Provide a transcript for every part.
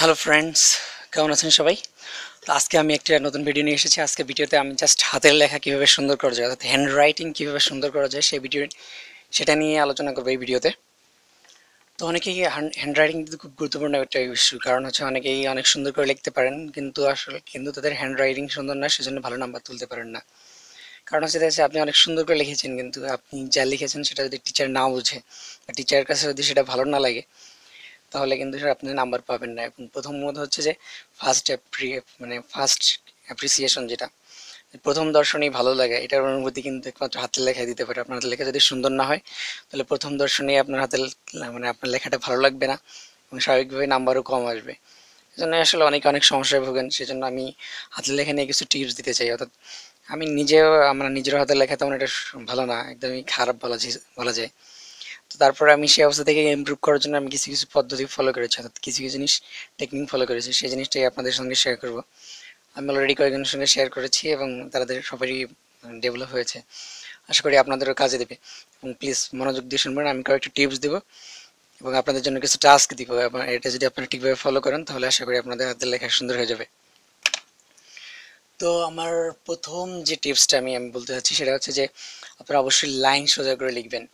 Hello friends কেমন আছেন সবাই? তো আজকে আমি একটা নতুন ভিডিও নিয়ে এসেছি। আজকে ভিডিওতে আমি জাস্ট হাতের লেখা কীভাবে সুন্দর করা যায়, অর্থাৎ হ্যান্ড রাইটিং কীভাবে সুন্দর করা যায়, সেই ভিডিও সেটা নিয়ে আলোচনা করব এই ভিডিওতে তো। অনেকেই হ্যান্ড রাইটিং খুব গুরুত্বপূর্ণ একটা ইস্যু কারণ হচ্ছে অনেকেই অনেক সুন্দর করে লিখতে পারেন, কিন্তু আসলে, কিন্তু তাদের হ্যান্ড রাইটিং সুন্দর না, সেজন্য ভালো নাম্বার তুলতে পারেন না। কারণ হচ্ছে দেখা যাচ্ছে আপনি অনেক সুন্দর করে লিখেছেন, কিন্তু আপনি যা লিখেছেন সেটা যদি টিচার না বুঝে, বা টিচারের কাছে যদি সেটা ভালো না লাগে তাহলে কিন্তু সেটা আপনি নাম্বার পাবেন না। এবং প্রথম মত হচ্ছে যে ফার্স্ট অ্যাপ্রি মানে ফার্স্ট অ্যাপ্রিসিয়েশন যেটা, প্রথম দর্শনেই ভালো লাগে। এটার অনুভূতি কিন্তু একমাত্র হাতের লেখায় দিতে পারে। আপনার হাতের লেখা যদি সুন্দর না হয়, তাহলে প্রথম দর্শনেই আপনার হাতের মানে আপনার লেখাটা ভালো লাগবে না এবং স্বাভাবিকভাবে নাম্বারও কম আসবে। এজন্য আসলে অনেকে অনেক সমস্যায় ভোগেন। সেজন্য আমি হাতের লেখা নিয়ে কিছু টিপস দিতে চাই। অর্থাৎ আমি নিজেও, আমরা নিজের হাতের লেখা তেমন এটা ভালো না। একদমই খারাপ বলা বলা যায়। তো তারপরে আমি সেই অবস্থা থেকে ইমপ্রুভ করার জন্য আমি কিছু কিছু পদ্ধতি ফলো করেছি, অর্থাৎ কিছু কিছু জিনিস টেকনিক ফলো করেছি, সেই জিনিসটাই আপনাদের সঙ্গে শেয়ার করব। আমি অলরেডি কয়েকজনের সঙ্গে শেয়ার করেছি এবং তাদের সবারই ডেভেলপ হয়েছে। আশা করি আপনাদেরও কাজে দেবে। এবং প্লিজ মনোযোগ দিয়ে শুনবেন, আমি কয়েকটা টিপস দেবো এবং আপনাদের জন্য কিছু টাস্ক দিব এবং এটা যদি আপনারা ঠিকভাবে ফলো করেন, তাহলে আশা করি আপনাদের হাতের লেখা সুন্দর হয়ে যাবে। তো আমার প্রথম যে টিপসটা আমি আমি বলতে চাচ্ছি, সেটা হচ্ছে যে আপনারা অবশ্যই লাইন সোজা করে লিখবেন।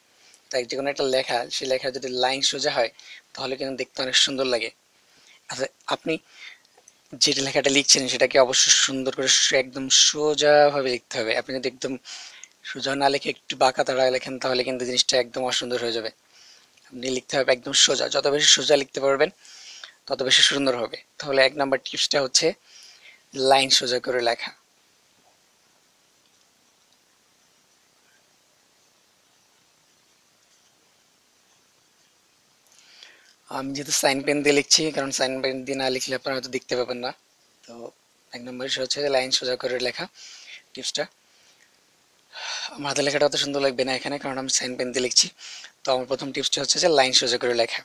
তাই যে কোনো একটা লেখা, সেই লেখা যদি লাইন সোজা হয়, তাহলে কিন্তু দেখতে অনেক সুন্দর লাগে। আচ্ছা আপনি যেটা লেখাটা লিখছেন, সেটাকে অবশ্যই সুন্দর করে একদম সোজাভাবে লিখতে হবে। আপনি যদি একদম সোজা না লিখে একটু বাঁকা তাড়ায় লেখেন, তাহলে কিন্তু জিনিসটা একদম অসুন্দর হয়ে যাবে। আপনি লিখতে হবে একদম সোজা। যত বেশি সোজা লিখতে পারবেন, তত বেশি সুন্দর হবে। তাহলে এক নাম্বার টিপসটা হচ্ছে লাইন সোজা করে লেখা। আমি যেহেতু সাইন পেন দিয়ে লিখছি, কারণ সাইন পেন দিয়ে না লিখলে আপনারা হয়তো দেখতে পাবেন না। তো এক নম্বর বিষয় হচ্ছে লাইন সোজা করে লেখা টিপসটা। আমার হাতে লেখাটা অত সুন্দর লাগবে না এখানে, কারণ আমি সাইন পেন দিয়ে লিখছি। তো আমার প্রথম টিপসটা হচ্ছে যে লাইন সোজা করে লেখা।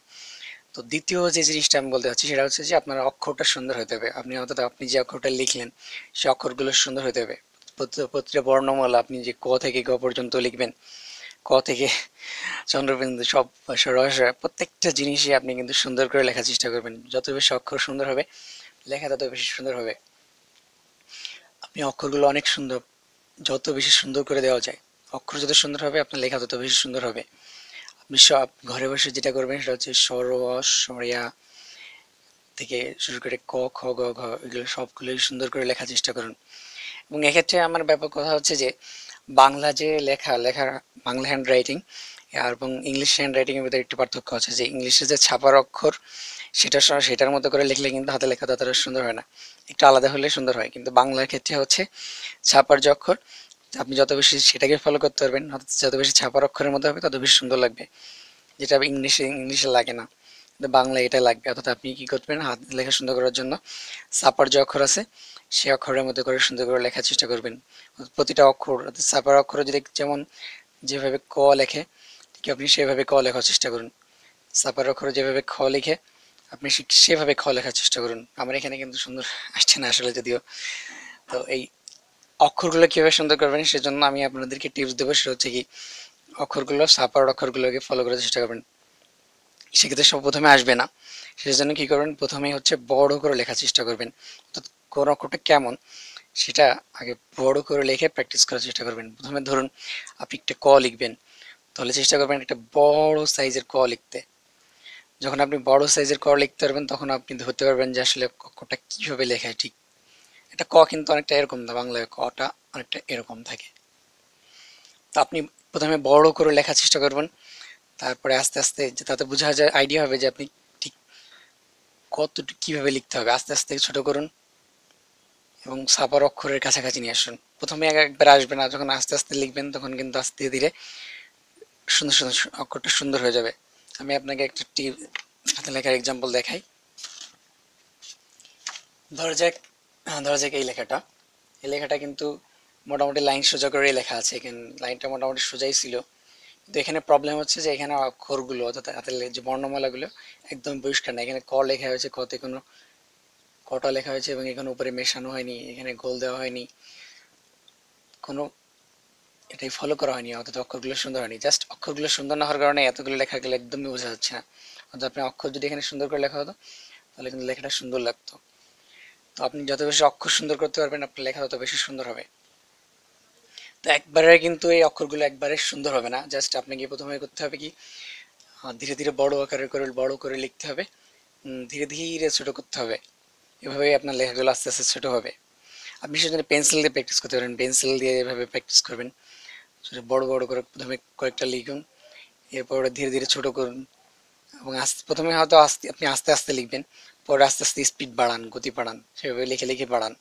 তো দ্বিতীয় যে জিনিসটা আমি বলতে চাচ্ছি সেটা হচ্ছে যে আপনার অক্ষরটা সুন্দর হতে হবে। আপনি অন্তত আপনি যে অক্ষরটা লিখলেন, সে অক্ষরগুলো সুন্দর হতে হবে। প্রতিটা বর্ণমালা আপনি যে ক থেকে গ পর্যন্ত লিখবেন ক থেকে চন্দ্রবিন্দু সব রহস্য, প্রত্যেকটা জিনিসই আপনি কিন্তু সুন্দর করে লেখার চেষ্টা করবেন। যত বেশি অক্ষর সুন্দর হবে, লেখা তত বেশি সুন্দর হবে। আপনি অক্ষরগুলো অনেক সুন্দর, যত বেশি সুন্দর করে দেওয়া যায়, অক্ষর যত সুন্দর হবে, আপনার লেখা তত বেশি সুন্দর হবে। আপনি সব ঘরে বসে যেটা করবেন, সেটা হচ্ছে স্বর সরিয়া থেকে শুরু করে ক, খ, গ, ঘ, এগুলো সবগুলোই সুন্দর করে লেখার চেষ্টা করুন। এবং এক্ষেত্রে আমার ব্যাপক কথা হচ্ছে যে বাংলা যে লেখা লেখা বাংলা হ্যান্ড রাইটিং এবং ইংলিশ হ্যান্ড রাইটিং এর ভিতরে একটু পার্থক্য আছে যে ইংলিশে যে ছাপার অক্ষর, সেটা সেটার মতো করে লিখলে কিন্তু হাতে লেখা ততটা সুন্দর হয় না। একটু আলাদা হলে সুন্দর হয়। কিন্তু বাংলার ক্ষেত্রে হচ্ছে ছাপার যে অক্ষর, আপনি যত বেশি সেটাকে ফলো করতে পারবেন যত বেশি ছাপার অক্ষরের মতো হবে, তত বেশি সুন্দর লাগবে। যেটা ইংলিশে ইংলিশে লাগে না। বাংলায় এটা লাগবে। অর্থাৎ আপনি কি করবেন হাত লেখা সুন্দর করার জন্য ছাপার যে অক্ষর আছে, সে অক্ষরের মধ্যে করে সুন্দর করে লেখার চেষ্টা করবেন। প্রতিটা অক্ষর সাপার অক্ষর যদি যেমন যেভাবে ক লেখে, ঠিক আপনি সেভাবে ক লেখার চেষ্টা করুন। সাপার অক্ষর যেভাবে খ লিখে, আপনি সেভাবে খ লেখার চেষ্টা করুন। আমার এখানে কিন্তু সুন্দর আসছে না আসলে যদিও। তো এই অক্ষরগুলো কীভাবে সুন্দর করবেন সেজন্য আমি আপনাদেরকে টিপস দেবো। সেটা হচ্ছে কি, অক্ষরগুলো সাপার অক্ষরগুলোকে ফলো করার চেষ্টা করবেন। সেক্ষেত্রে সব প্রথমে আসবে না। সেজন্য কি করবেন? প্রথমেই হচ্ছে বড় করে লেখার চেষ্টা করবেন। অর্থাৎ কোন অক্ষরটা কেমন? সেটা আগে বড় করে লিখে প্র্যাকটিস করার চেষ্টা করবেন। প্রথমে ধরুন আপনি একটা ক লিখবেন, তাহলে চেষ্টা করবেন একটা বড় সাইজের ক লিখতে। যখন আপনি বড় সাইজের ক লিখতে পারবেন, তখন আপনি ধরতে পারবেন যে আসলে কটা কীভাবে লেখায় ঠিক। এটা ক কিন্তু অনেকটা এরকম না, বাংলায় কটা অনেকটা এরকম থাকে। তো আপনি প্রথমে বড় করে লেখার চেষ্টা করবেন, তারপরে আস্তে আস্তে যে তাতে বোঝা যায় আইডিয়া হবে যে আপনি ঠিক কতটুকু কীভাবে লিখতে হবে। আস্তে আস্তে ছোট করুন। এবং ছাপার অক্ষরের কাছাকাছি নিয়ে আসুন। প্রথমে এক- একবার আসবে না, যখন আস্তে আস্তে লিখবেন তখন কিন্তু আস্তে ধীরে সুন্দর সুন্দর অক্ষরটা সুন্দর হয়ে যাবে। আমি আপনাকে একটা টি হাতে লেখার এক্সাম্পল দেখাই। ধরা যাক ধরা যাক এই লেখাটা। এই লেখাটা কিন্তু মোটামুটি লাইন সোজা করেই লেখা আছে। এখানে, লাইনটা মোটামুটি সোজাই ছিল। কিন্তু এখানে প্রবলেম হচ্ছে যে এখানে অক্ষরগুলো, অর্থাৎ হাতের যে বর্ণমালাগুলো একদম পরিষ্কার না। এখানে ক লেখা হয়েছে, কতে কোনো কটা লেখা হয়েছে এবং এখানে উপরে মেশানো হয়নি, এখানে গোল দেওয়া হয়নি। কোনো এটাই ফলো করা হয়নি অর্থাৎ অক্ষরগুলো সুন্দর হয়নি। জাস্ট অক্ষরগুলো সুন্দর না হওয়ার কারণে এতগুলো লেখা গেলে একদমই বোঝা যাচ্ছে না। অর্থাৎ আপনার অক্ষর যদি এখানে সুন্দর করে লেখা হতো, তাহলে কিন্তু লেখাটা সুন্দর লাগতো। তো আপনি যত বেশি অক্ষর সুন্দর করতে পারবেন, আপনার লেখা তত বেশি সুন্দর হবে। তো একবারে কিন্তু এই অক্ষরগুলো একবারে সুন্দর হবে না। জাস্ট আপনাকে প্রথমে করতে হবে কি ধীরে ধীরে বড় আকারে করে, বড় করে লিখতে হবে। ধীরে ধীরে ছোট করতে হবে। এভাবেই আপনার লেখাগুলো আস্তে আস্তে ছোট হবে। আপনি সেজন্য পেন্সিল দিয়ে প্র্যাকটিস করতে পারেন। পেন্সিল দিয়ে এভাবে প্র্যাকটিস করবেন। ছোট বড় বড় করে প্রথমে কয়েকটা লিখুন। এরপর ধীরে ধীরে ছোট করুন। এবং আস্তে প্রথমে হয়তো আস্তে, আপনি আস্তে আস্তে লিখবেন। পরে আস্তে আস্তে স্পিড বাড়ান, গতি বাড়ান। সেভাবে লিখে লিখে বাড়ান।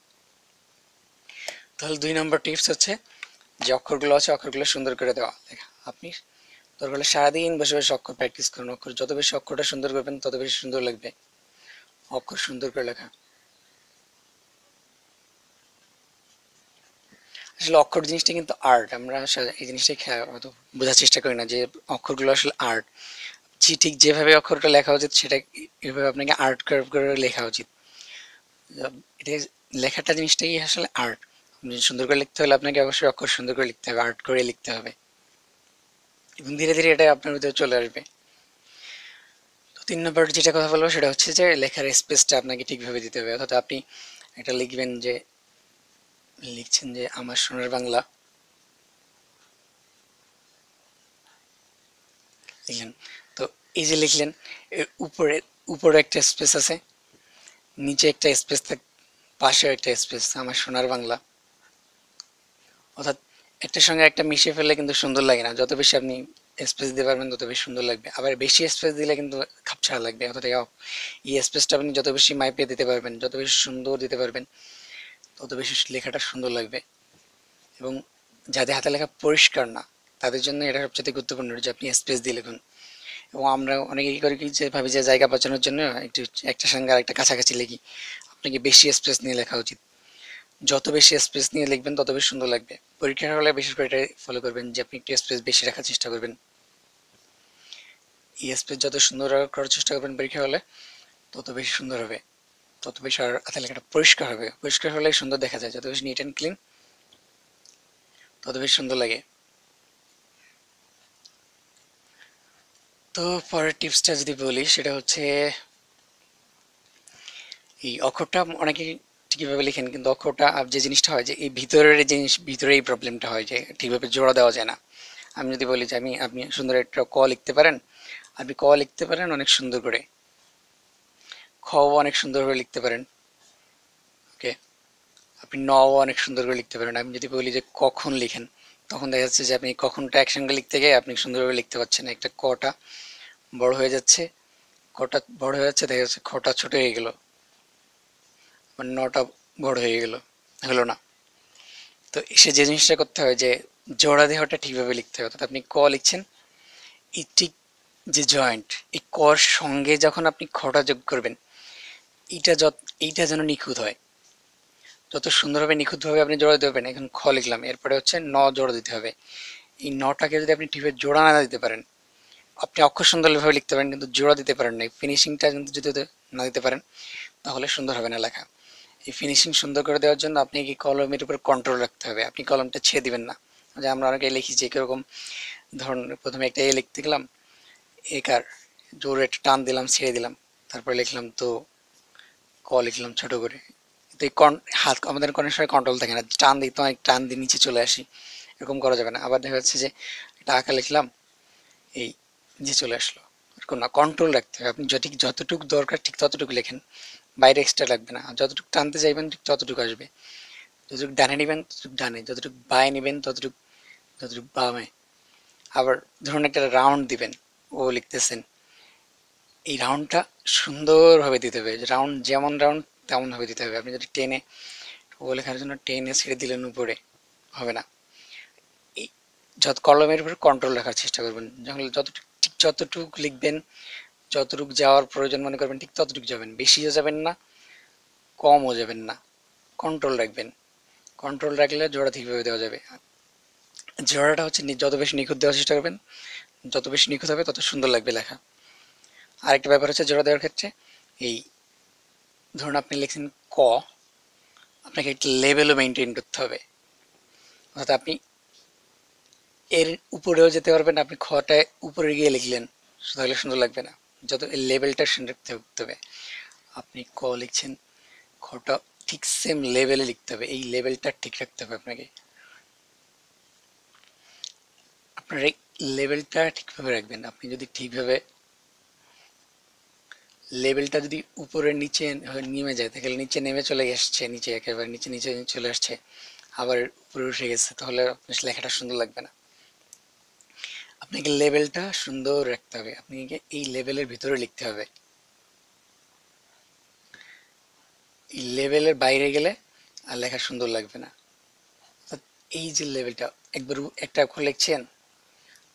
তাহলে দুই নম্বর টিপস হচ্ছে যে অক্ষরগুলো আছে, অক্ষরগুলো সুন্দর করে দেওয়া। লেখা আপনি দরকার হলে সারাদিন বসে বসে অক্ষর প্র্যাকটিস করুন। অক্ষর, যত বেশি অক্ষরটা সুন্দর করবেন, তত বেশি সুন্দর লাগবে। অক্ষর সুন্দর করে লেখা। আসলে অক্ষর জিনিসটা কিন্তু আর্ট আমরা এই জিনিসটাই হয়তো বোঝার চেষ্টা করি না যে অক্ষরগুলো আসলে আর্ট জি ঠিক যেভাবে অক্ষরটা লেখা উচিত, সেটা এভাবে আপনাকে আর্ট করে করে লেখা উচিত। এটা লেখাটা জিনিসটাই আসলে আর্ট সুন্দর করে লিখতে হলে আপনাকে অবশ্যই অক্ষর সুন্দর করে লিখতে হবে আর্ট করে লিখতে হবে। এবং ধীরে ধীরে এটা আপনার ভিতরে চলে আসবে। তো তিন নম্বর যেটা কথা বলব সেটা হচ্ছে যে লেখার স্পেসটা আপনাকে ঠিকভাবে দিতে হবে। অর্থাৎ আপনি একটা লিখবেন যে লিখছেন যে আমার সোনার বাংলা। লিখলেন। তো এই যে লিখলেন উপরে উপরে একটা স্পেস আছে, নিচে একটা স্পেস থাক, পাশে একটা স্পেস আমার সোনার বাংলা। অর্থাৎ একটার সঙ্গে একটা মিশিয়ে ফেললে কিন্তু সুন্দর লাগে না। যত বেশি আপনি স্পেস দিতে পারবেন, তত বেশি সুন্দর লাগবে। আবার বেশি স্পেস দিলে কিন্তু খাপছাড়া লাগবে অর্থাৎ এই- স্পেসটা আপনি যত বেশি মাইপে দিতে পারবেন, যত বেশি সুন্দর দিতে পারবেন তত বেশি লেখাটা সুন্দর লাগবে। এবং যাদের হাতে লেখা পরিষ্কার না, তাদের জন্য এটা সবচেয়ে গুরুত্বপূর্ণ যে আপনি স্পেস দিয়ে লিখুন। এবং আমরা অনেকে কী করি কি যে ভাবি যে জায়গা বাঁচানোর জন্য একটু একটা সঙ্গে আর একটা কাছাকাছি লিখি। আপনাকে বেশি স্পেস নিয়ে লেখা উচিত। যত বেশি স্পেস নিয়ে লিখবেন, তত বেশি সুন্দর লাগবে। পরীক্ষার হলে বিশেষ করে এটা ফলো করবেন যে আপনি একটু স্পেস বেশি রাখার চেষ্টা করবেন। এই স্পেস যত সুন্দর করার চেষ্টা করবেন পরীক্ষা হলে, তত বেশি সুন্দর হবে। তত বেশি আর হাতের লেখাটা পরিষ্কার হবে। পরিষ্কার হলে সুন্দর দেখা যায়। যত বেশি নিট অ্যান্ড ক্লিন তত বেশি সুন্দর লাগে। তো পরের টিপসটা যদি বলি, সেটা হচ্ছে এই অক্ষরটা অনেকে ঠিকভাবে লিখেন, কিন্তু অক্ষরটা যে জিনিসটা হয় যে এই ভিতরের জিনিস ভিতরে এই প্রবলেমটা হয় যে ঠিকভাবে জোড়া দেওয়া যায় না। আমি যদি বলি যে আমি, আপনি সুন্দর একটা ক লিখতে পারেন, আপনি ক লিখতে পারেন অনেক সুন্দর করে। খ অনেক সুন্দর করে লিখতে পারেন। ওকে আপনি ন অনেক সুন্দর করে লিখতে পারেন। আমি যদি বলি যে কখন লিখেন, তখন দেখা যাচ্ছে যে আপনি কখনটা একসঙ্গে লিখতে গিয়ে আপনি সুন্দরভাবে লিখতে পারছেন। একটা কটা বড় হয়ে যাচ্ছে, কটা বড় হয়ে যাচ্ছে, দেখা যাচ্ছে খটা ছোট হয়ে গেল। মানে নটা বড় হয়ে গেল, হলো না। তো সে যে জিনিসটা করতে হয় যে জোড়া দেহটা ঠিকভাবে লিখতে হবে। অর্থাৎ আপনি ক লিখছেন, এই ঠিক যে জয়েন্ট এই কর সঙ্গে যখন আপনি খটা যোগ করবেন এইটা যত, এইটা যেন নিখুঁত হয়। যত সুন্দরভাবে নিখুঁতভাবে আপনি জোড়া দিতে পারবেন, এখন খ লিখলাম, এরপরে হচ্ছে ন জোড়া দিতে হবে। এই নটাকে যদি আপনি টিপে জোড়া না দিতে পারেন, আপনি অক্ষর সুন্দরভাবে লিখতে পারেন, কিন্তু জোড়া দিতে পারেন না ফিনিশিংটা কিন্তু যদি না দিতে পারেন, তাহলে সুন্দর হবে না লেখা। এই ফিনিশিং সুন্দর করে দেওয়ার জন্য আপনি কি কলমের উপর কন্ট্রোল রাখতে হবে? আপনি কলমটা ছেড়ে দিবেন না। যে আমরা অনেকে লিখি যে কীরকম, ধরুন প্রথমে একটা এ লিখতে গেলাম একার জোরে একটা টান দিলাম, ছেড়ে দিলাম, তারপরে লিখলাম তো ক লিখলাম ছোট করে। তো এই কন হাত, আমাদের কোনো সময় কন্ট্রোল থাকে না। টান দিই তো টান দিয়ে নিচে চলে আসি। এরকম করা যাবে না। আবার দেখা যাচ্ছে যে একটা আঁকা লিখলাম, এই যে চলে আসলো। এরকম না কন্ট্রোল রাখতে হবে। আপনি যত যতটুকু দরকার, ঠিক ততটুকু লেখেন। বাইরে এক্সট্রা লাগবে না। যতটুকু টানতে চাইবেন, ঠিক ততটুকু আসবে। যতটুকু ডানে নেবেন, ততটুকু ডানে। যতটুকু বায়ে নেবেন, ততটুকু ততটুকু বামে। আবার ধরুন একটা রাউন্ড দিবেন। ও লিখতেছেন। এই রাউন্ডটা সুন্দরভাবে দিতে হবে। রাউন্ড যেমন রাউন্ড তেমনভাবে দিতে হবে। আপনি যদি টেনে ও লেখার জন্য টেনে ছেড়ে দিলেন উপরে, হবে না। এই যত কলমের উপর কন্ট্রোল রাখার চেষ্টা করবেন। যখন যতটুকু, ঠিক যতটুকু লিখবেন, যতটুকু যাওয়ার প্রয়োজন মনে করবেন, ঠিক ততটুকু যাবেন। বেশিও যাবেন না, কমও যাবেন না। কন্ট্রোল রাখবেন। কন্ট্রোল রাখলে জোড়া ঠিকভাবে দেওয়া যাবে। জোড়াটা হচ্ছে যত বেশি নিখুঁত দেওয়ার চেষ্টা করবেন, যত বেশি নিখুঁত হবে, তত সুন্দর লাগবে লেখা। আরেকটা ব্যাপার হচ্ছে জোড়া দেওয়ার ক্ষেত্রে এই ধরুন আপনি লিখছেন ক, আপনাকে একটা লেভেলও মেনটেন করতে হবে। অর্থাৎ আপনি এর উপরেও যেতে পারবেন, আপনি খটায় উপরে গিয়ে লিখলেন, তাহলে সুন্দর লাগবে না। যত এই লেভেলটা রাখতে হবে, আপনি ক লিখছেন, খটা ঠিক সেম লেভেলে লিখতে হবে, এই লেভেলটা ঠিক রাখতে হবে আপনাকে। আপনার এই লেভেলটা ঠিকভাবে রাখবেন, আপনি যদি ঠিকভাবে লেভেলটা যদি উপরে নিচে নেমে যায়, তাহলে নিচে নেমে চলে আসছে, নিচে একেবারে নিচে নিচে চলে আসছে, আবার উপরে উঠে গেছে, তাহলে আপনার লেখাটা সুন্দর লাগবে না। আপনাকে লেভেলটা সুন্দর রাখতে হবে, আপনাকে এই লেভেলের ভিতরে লিখতে হবে। এই লেভেলের বাইরে গেলে আর লেখা সুন্দর লাগবে না। এই যে লেভেলটা, একবার একটা লিখছেন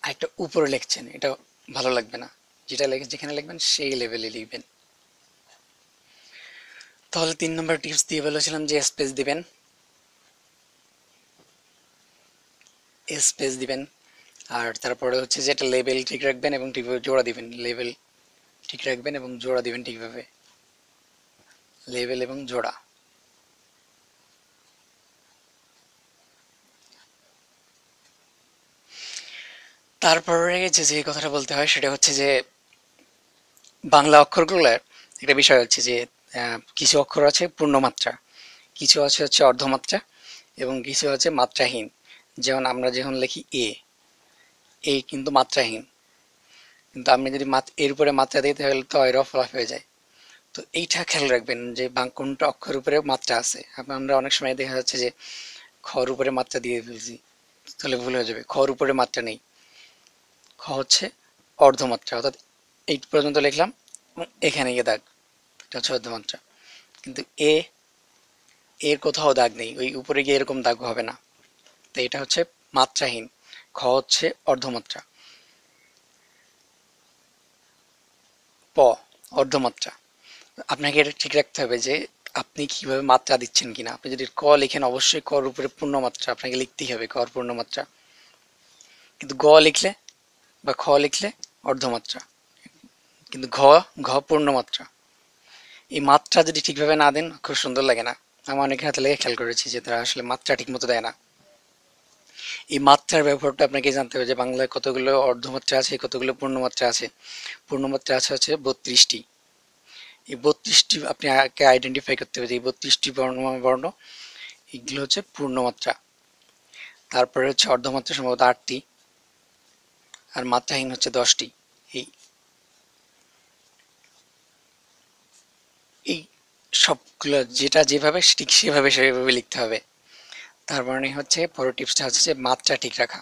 আর একটা উপরে লিখছেন এটা ভালো লাগবে না। যেটা লেখে, যেখানে লিখবেন সেই লেভেলে লিখবেন। তাহলে তিন নম্বর টিপস দিয়ে বলেছিলাম যে স্পেস দিবেন। স্পেস দিবেন। আর তারপরে হচ্ছে যে একটা লেভেল ঠিক রাখবেন এবং ঠিকভাবে জোড়া দিবেন। লেভেল ঠিক রাখবেন এবং জোড়া দিবেন ঠিকভাবে। লেভেল এবং জোড়া। তারপরে যে যে কথাটা বলতে হয় সেটা হচ্ছে যে বাংলা অক্ষরগুলোর একটা বিষয় হচ্ছে যে কিছু অক্ষর আছে পূর্ণমাত্রা, কিছু আছে হচ্ছে অর্ধমাত্রা এবং কিছু আছে মাত্রাহীন। যেমন আমরা যখন লিখি এ এ কিন্তু মাত্রাহীন। কিন্তু আপনি যদি এর উপরে মাত্রা দিই, তাহলে তো এর ফলাফ হয়ে যায়। তো এইটা খেয়াল রাখবেন যে কোনটা অক্ষর উপরে মাত্রা আছে। আমরা অনেক সময় দেখা যাচ্ছে যে, খর উপরে মাত্রা দিয়ে ফেলছি, তাহলে ভুল হয়ে যাবে। খর উপরে মাত্রা নেই। খ হচ্ছে অর্ধমাত্রা, অর্থাৎ এই পর্যন্ত লিখলাম, এবং এখানে গিয়ে দাগ এটা হচ্ছে অর্ধমাত্রা কিন্তু এ, এর কোথাও দাগ নেই, ওই উপরে গিয়ে এরকম দাগ হবে না। তো এটা হচ্ছে মাত্রাহীন, খ হচ্ছে অর্ধমাত্রা। প, অর্ধমাত্রা। আপনাকে এটা ঠিক রাখতে হবে যে আপনি কীভাবে মাত্রা দিচ্ছেন কিনা। আপনি যদি ক লিখেন, অবশ্যই কর উপরে পূর্ণমাত্রা আপনাকে লিখতেই হবে কর পূর্ণমাত্রা। কিন্তু গ লিখলে বা খ লিখলে অর্ধমাত্রা। কিন্তু ঘ ঘ পূর্ণমাত্রা এই মাত্রা যদি ঠিকভাবে না দেন, খুব সুন্দর লাগে না। আমি অনেকের হাতে লেগে খেয়াল করেছি যে তারা আসলে মাত্রা ঠিক মতো দেয় না। এই মাত্রার ব্যবহারটা আপনাকে জানতে হবে যে বাংলায় কতগুলো অর্ধমাত্রা আছে, কতগুলো পূর্ণমাত্রা আছে। পূর্ণমাত্রা আছে হচ্ছে বত্রিশটি। এই বত্রিশটি আপনি আগে আইডেন্টিফাই করতে হবে যে এই বত্রিশটি বর্ণ বর্ণ, এগুলো হচ্ছে পূর্ণমাত্রা। তারপরে হচ্ছে অর্ধমাত্রা সম্ভবত আটটি। আর মাত্রাহীন হচ্ছে দশটি। এই সবগুলো যেটা যেভাবে, ঠিক সেভাবে সেভাবে লিখতে হবে। তার মানে হচ্ছে বড় টিপসটা হচ্ছে যে মাত্রা ঠিক রাখা।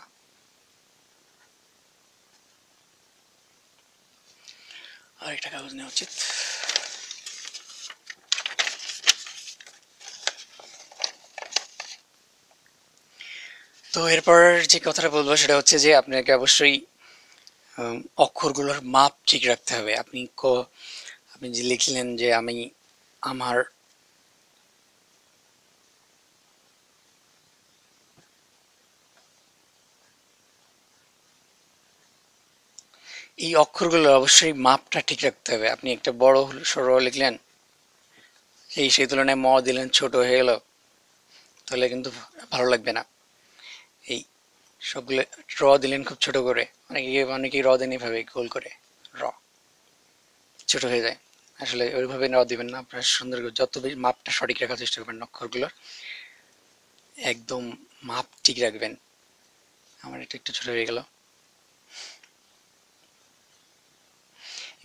আর একটা কাগজ নেওয়া উচিত। তো এরপর যে কথাটা বলব সেটা হচ্ছে যে আপনাকে অবশ্যই অক্ষরগুলোর মাপ ঠিক রাখতে হবে। আপনি ক, আপনি যে লিখলেন যে আমি আমার এই অক্ষরগুলোর অবশ্যই মাপটা ঠিক রাখতে হবে। আপনি একটা বড় সরো লিখলেন সেই সেই তুলনায় ম দিলেন ছোট হয়ে গেল, তাহলে কিন্তু ভালো লাগবে না। এই সবগুলো র দিলেন খুব ছোট করে, অনেকে অনেকেই র দেন এভাবে গোল করে, র। ছোট হয়ে যায়। আসলে ওইভাবে র দিবেন না। আপনার সুন্দর করে যত বেশি মাপটা সঠিক রাখার চেষ্টা করবেন অক্ষরগুলোর একদম মাপ ঠিক রাখবেন। আমার এটা একটু ছোট হয়ে গেল।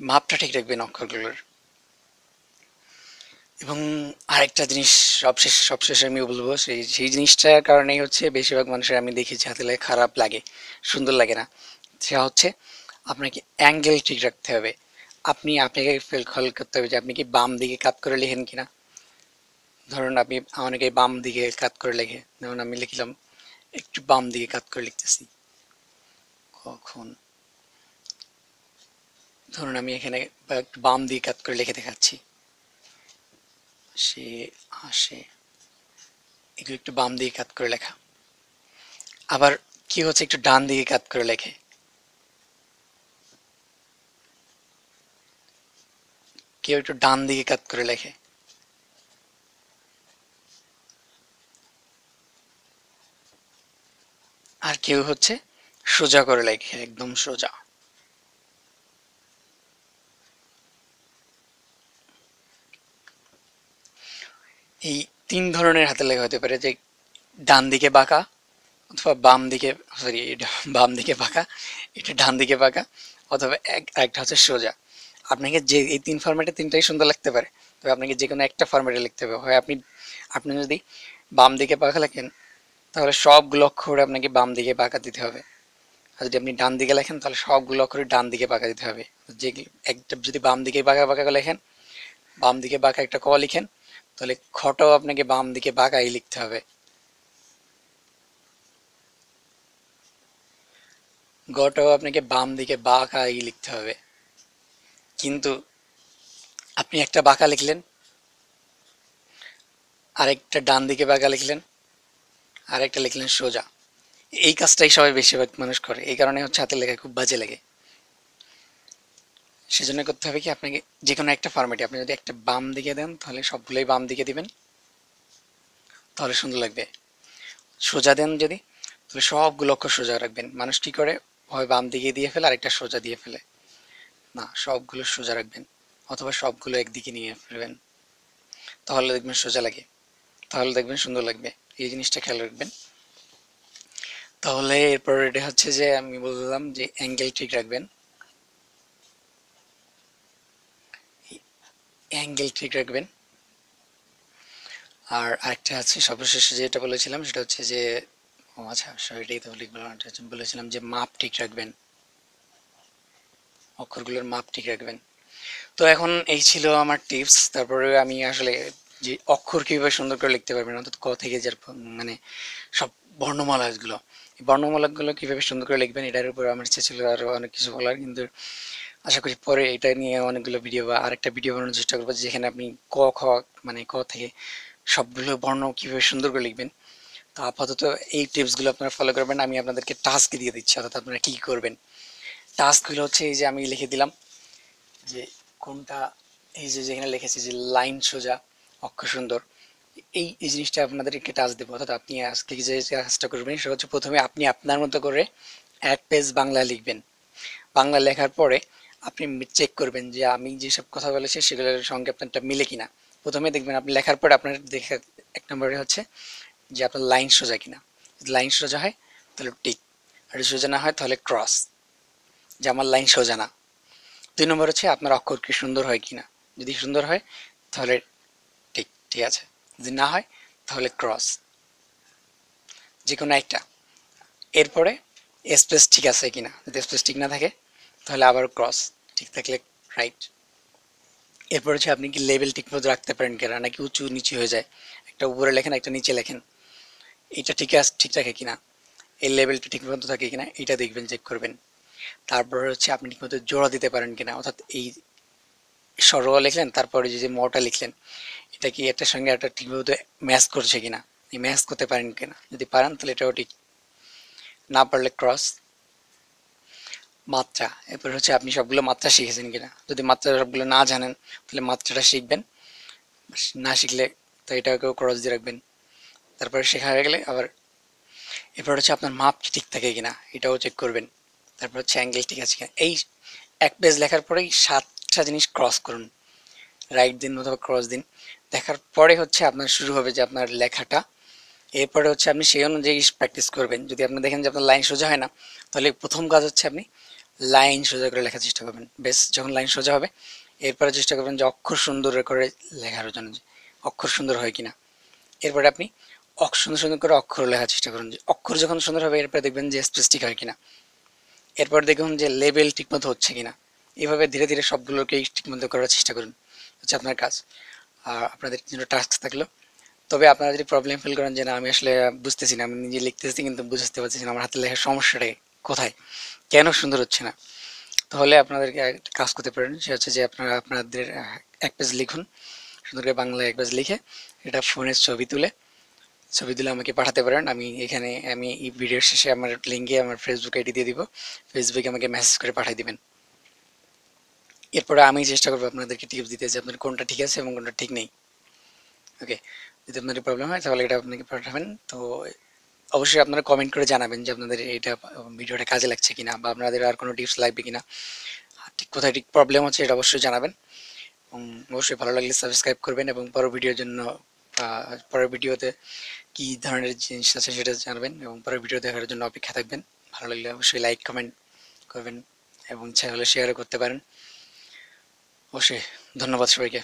মাপটা ঠিক রাখবেন অক্ষরগুলোর এবং আরেকটা জিনিস সবশেষ, সবশেষে আমি বলব, সেই সেই জিনিসটার কারণেই হচ্ছে বেশিরভাগ মানুষের আমি দেখেছি হাতে লেখা খারাপ লাগে, সুন্দর লাগে না। সেটা হচ্ছে আপনাকে অ্যাঙ্গেল ঠিক রাখতে হবে। আপনি আপনাকে ফেল খেয়াল করতে হবে যে আপনি কি বাম দিকে কাত করে লেখেন কিনা? ধরুন আপনি অনেকে বাম দিকে কাত করে লেখে, যেমন আমি লিখলাম, একটু বাম দিকে কাত করে লিখতেছি। কখন? ধরুন আমি এখানে একটু বাম দিকে কাত করে লিখে দেখাচ্ছি। সে আসে এগুলো একটু বাম দিকে কাত করে লেখা। আবার কি হচ্ছে, একটু ডান দিকে কাত করে লেখে। কেউ একটু ডান দিকে কাত করে লেখে। আর কেউ হচ্ছে সোজা করে লেখে, একদম সোজা। এই তিন ধরনের হাতের লেখা হতে পারে, যে ডান দিকে বাঁকা অথবা বাম দিকে সরি বাম দিকে বাঁকা, এটা ডান দিকে বাঁকা অথবা এক একটা হচ্ছে সোজা। আপনাকে যে এই তিন ফরম্যাটে তিনটাই সুন্দর লাগতে পারে। তবে আপনাকে যে কোনো একটা ফরম্যাটে লিখতে হবে। হয় আপনি আপনি যদি বাম দিকে বাঁকা লেখেন, তাহলে সবগুলো অক্ষরে আপনাকে বাম দিকে বাঁকা দিতে হবে। আর যদি আপনি ডান দিকে লেখেন, তাহলে সবগুলো অক্ষরে ডান দিকে বাঁকা দিতে হবে। যে একটা, যদি বাম দিকে বাঁকা বাঁকা লেখেন, বাম দিকে বাঁকা একটা ক লিখেন, তাহলে খটাও আপনাকে বাম দিকে বাঁকাই লিখতে হবে। গটাও আপনাকে বাম দিকে বাঁকাই লিখতে হবে। কিন্তু আপনি একটা বাঁকা লিখলেন, আরেকটা ডান দিকে বাঁকা লিখলেন, আরেকটা লিখলেন সোজা। এই কাজটাই সবাই বেশিরভাগ মানুষ করে, এই কারণে হচ্ছে হাতের লেখা খুব বাজে লাগে। সেজন্য করতে হবে কি, আপনাকে যে কোনো একটা ফরম্যাটে আপনি যদি একটা বাম দিকে দেন, তাহলে সবগুলোই বাম দিকে দিবেন, তাহলে সুন্দর লাগবে। সোজা দেন যদি, তাহলে সবগুলো অক্ষর সোজা রাখবেন। মানুষ কি করে হয় বাম দিকে দিয়ে ফেলে, আরেকটা সোজা দিয়ে ফেলে। না, সবগুলো সোজা রাখবেন। অথবা সবগুলো একদিকে নিয়ে ফেলবেন। তাহলে দেখবেন সোজা লাগে। তাহলে দেখবেন সুন্দর লাগবে। এই জিনিসটা খেয়াল রাখবেন। তাহলে এরপর এটা হচ্ছে যে আমি বললাম যে অ্যাঙ্গেল ঠিক রাখবেন। অ্যাঙ্গেল ঠিক রাখবেন। আর আরেকটা আছে সর্বশেষে যেটা বলেছিলাম সেটা হচ্ছে যে আচ্ছা সরি তো বলেছিলাম যে মাপ ঠিক রাখবেন। অক্ষরগুলোর মাপ ঠিক রাখবেন। তো এখন এই ছিল আমার টিপস। তারপরে আমি আসলে যে অক্ষর কীভাবে সুন্দর করে লিখতে পারবেন অর্থাৎ ক থেকে যার মানে সব বর্ণমালাগুলো। বর্ণমালাগুলো কীভাবে সুন্দর করে লিখবেন, এটার উপর আমার ইচ্ছে ছিল আরও অনেক কিছু বলার। কিন্তু আশা করি পরে এটা নিয়ে অনেকগুলো ভিডিও বা আরেকটা ভিডিও বানানোর চেষ্টা করব, যেখানে আপনি ক, খ মানে ক থেকে সবগুলো বর্ণ কীভাবে সুন্দর করে লিখবেন। তো আপাতত এই টিপসগুলো আপনারা ফলো করবেন। আমি আপনাদেরকে টাস্ক দিয়ে দিচ্ছি, অর্থাৎ আপনারা কী করবেন। টাস্কগুলো হচ্ছে এই যে আমি লিখে দিলাম। যে কোনটা এই যে যেখানে লিখেছি যে লাইন সোজা, অক্ষর সুন্দর, এই এই জিনিসটা আপনাদেরকে টাচ দেবো। অর্থাৎ আপনি আজকে যে কাজটা করবেন সেটা হচ্ছে প্রথমে আপনি আপনার মতো করে এক পেজ বাংলা লিখবেন। বাংলা লেখার পরে আপনি চেক করবেন যে আমি যেসব কথা বলেছি সেগুলোর সঙ্গে আপনারটা মিলে কিনা। প্রথমে দেখবেন আপনি লেখার পরে আপনার দেখে এক নম্বরে হচ্ছে যে আপনার লাইন সোজা কিনা। লাইন সোজা হয় তাহলে টিক আর সোজা না হয় তাহলে ক্রস যে আমার লাইন সোজা না দুই নম্বর হচ্ছে আপনার অক্ষর কি সুন্দর হয় কিনা। যদি সুন্দর হয়, তাহলে ঠিক ঠিক আছে। যদি না হয়, তাহলে ক্রস যে কোনো একটা। এরপরে স্পেস ঠিক আছে কিনা। যদি স্পেস ঠিক না থাকে, তাহলে আবার ক্রস ঠিক থাকলে রাইট এরপর হচ্ছে আপনি কি লেভেল ঠিক মতো রাখতে পারেন কিনা, নাকি উঁচু নিচু হয়ে যায়। একটা উপরে লেখেন, একটা নিচে লেখেন। এটা ঠিক আছে, ঠিক থাকে কিনা। এই লেভেলটা ঠিক মতো থাকে কিনা, এটা দেখবেন চেক করবেন। তারপর হচ্ছে আপনি ঠিকমতো জোড়া দিতে পারেন কিনা, অর্থাৎ এই সরল লিখলেন, তারপরে যে মটা লিখলেন, এটা কি একটার সঙ্গে একটা ঠিকমতো ম্যাচ করছে কিনা, এই ম্যাচ করতে পারেন কিনা, যদি পারেন তাহলে এটাও ঠিক। না পারলে ক্রস। মাত্রা, এরপর হচ্ছে আপনি সবগুলো মাত্রা শিখেছেন কিনা, যদি মাত্রা সবগুলো না জানেন, তাহলে মাত্রাটা শিখবেন। না শিখলে তো এটাকেও ক্রস দিয়ে রাখবেন। তারপরে শেখা হয়ে গেলে আবার, এরপর হচ্ছে আপনার মাপ ঠিক থাকে কিনা, এটাও চেক করবেন। তারপর হচ্ছে অ্যাঙ্গেল ঠিক আছে এই এক পেজ লেখার পরেই সাতটা জিনিস ক্রস করুন। রাইট দিন অথবা ক্রস দিন। দেখার পরে হচ্ছে আপনার শুরু হবে যে আপনার লেখাটা। এরপরে হচ্ছে আপনি সেই অনুযায়ী প্র্যাকটিস করবেন। যদি আপনি দেখেন যে আপনার লাইন সোজা হয় না, তাহলে প্রথম কাজ হচ্ছে আপনি লাইন সোজা করে লেখার চেষ্টা করবেন। বেশ, যখন লাইন সোজা হবে, এরপরে চেষ্টা করবেন যে অক্ষর সুন্দর করে লেখার জন্য অক্ষর সুন্দর হয় কিনা। এরপরে আপনি সুন্দর সুন্দর করে অক্ষর লেখার চেষ্টা করুন, যে অক্ষর যখন সুন্দর হবে, এরপরে দেখবেন যে স্পেস ঠিক হয় কিনা। এরপর দেখুন যে লেভেল ঠিকমতো হচ্ছে কিনা। এভাবে ধীরে ধীরে সবগুলোকেই ঠিকমতো করার চেষ্টা করুন। হচ্ছে আপনার কাজ। আর আপনাদের জন্য টাস্ক থাকল। তবে আপনারা যদি প্রবলেম ফিল করেন যে, না, আমি আসলে বুঝতেছি না, আমি নিজে লিখতেছি কিন্তু বুঝতে পারছি না, আমার হাতে লেখার সমস্যাটা কোথায়? কেন সুন্দর হচ্ছে না? তাহলে আপনাদেরকে একটা কাজ করতে পারেন। সে হচ্ছে যে, আপনারা আপনাদের এক পেজ লিখুন। সুন্দর করে বাংলায় এক পেজ লিখে, এটা ফোনের ছবি তুলে ছবি তুলে আমাকে পাঠাতে পারেন। আমি এখানে, আমি এই ভিডিওর শেষে আমার লিঙ্কে আমার ফেসবুক আইডি দিয়ে দিব। ফেসবুকে আমাকে মেসেজ করে পাঠিয়ে দিবেন। এরপরে আমি চেষ্টা করব আপনাদেরকে টিপস দিতে যে আপনার কোনটা ঠিক আছে এবং কোনটা ঠিক নেই। ওকে যদি আপনাদের প্রবলেম হয়, তাহলে এটা আপনাকে পাঠাবেন। তো অবশ্যই আপনারা কমেন্ট করে জানাবেন যে আপনাদের এটা ভিডিওটা কাজে লাগছে কিনা বা আপনাদের আর কোনো টিপস লাগবে কিনা। ঠিক কোথায় ঠিক প্রবলেম হচ্ছে, এটা অবশ্যই জানাবেন। এবং অবশ্যই ভালো লাগলে সাবস্ক্রাইব করবেন এবং পর ভিডিওর জন্য পরের ভিডিওতে কি ধরনের জিনিস আছে সেটা জানবেন এবং পরের ভিডিও দেখার জন্য অপেক্ষা থাকবেন। ভালো লাগলে অবশ্যই লাইক কমেন্ট করবেন এবং ইচ্ছা হলে শেয়ারও করতে পারেন। অবশ্যই ধন্যবাদ সবাইকে।